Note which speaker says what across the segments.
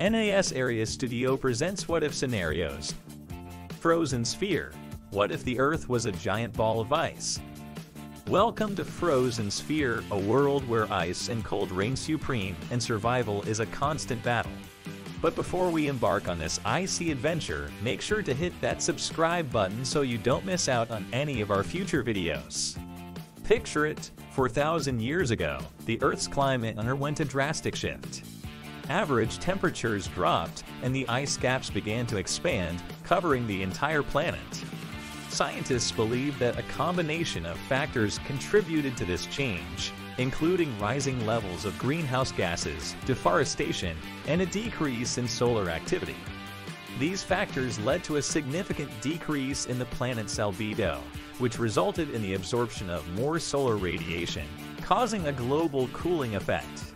Speaker 1: NAS Area Studio presents What If Scenarios. Frozen Sphere. What if the Earth was a giant ball of ice? Welcome to Frozen Sphere, a world where ice and cold reign supreme and survival is a constant battle. But before we embark on this icy adventure, make sure to hit that subscribe button so you don't miss out on any of our future videos. Picture it, 4,000 years ago, the Earth's climate underwent a drastic shift. Average temperatures dropped and the ice caps began to expand, covering the entire planet. Scientists believe that a combination of factors contributed to this change, including rising levels of greenhouse gases, deforestation, and a decrease in solar activity. These factors led to a significant decrease in the planet's albedo, which resulted in the absorption of more solar radiation, causing a global cooling effect.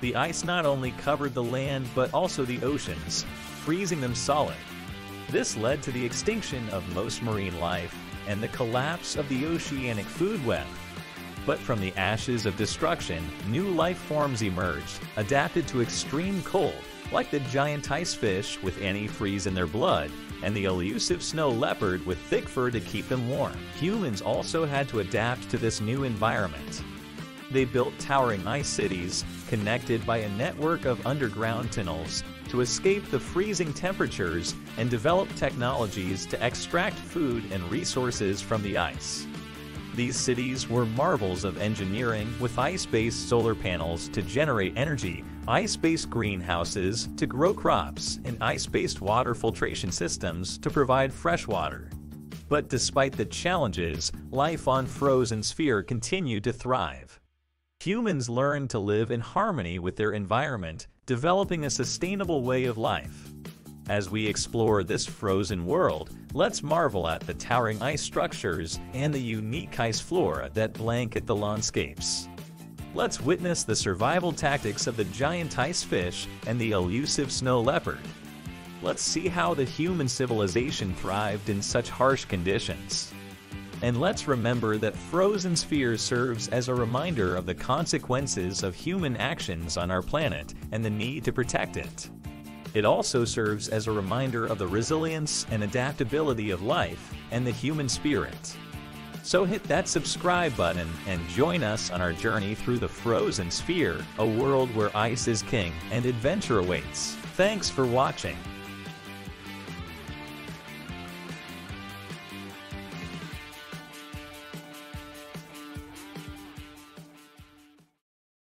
Speaker 1: The ice not only covered the land but also the oceans, freezing them solid. This led to the extinction of most marine life and the collapse of the oceanic food web. But from the ashes of destruction, new life forms emerged, adapted to extreme cold, like the giant ice fish with antifreeze in their blood, and the elusive snow leopard with thick fur to keep them warm. Humans also had to adapt to this new environment. They built towering ice cities, connected by a network of underground tunnels, to escape the freezing temperatures and develop technologies to extract food and resources from the ice. These cities were marvels of engineering with ice-based solar panels to generate energy, ice-based greenhouses to grow crops, and ice-based water filtration systems to provide fresh water. But despite the challenges, life on Frozen Sphere continued to thrive. Humans learn to live in harmony with their environment, developing a sustainable way of life. As we explore this frozen world, let's marvel at the towering ice structures and the unique ice flora that blanket the landscapes. Let's witness the survival tactics of the giant ice fish and the elusive snow leopard. Let's see how the human civilization thrived in such harsh conditions. And let's remember that Frozen Sphere serves as a reminder of the consequences of human actions on our planet and the need to protect it. It also serves as a reminder of the resilience and adaptability of life and the human spirit. So hit that subscribe button and join us on our journey through the Frozen Sphere, a world where ice is king and adventure awaits. Thanks for watching.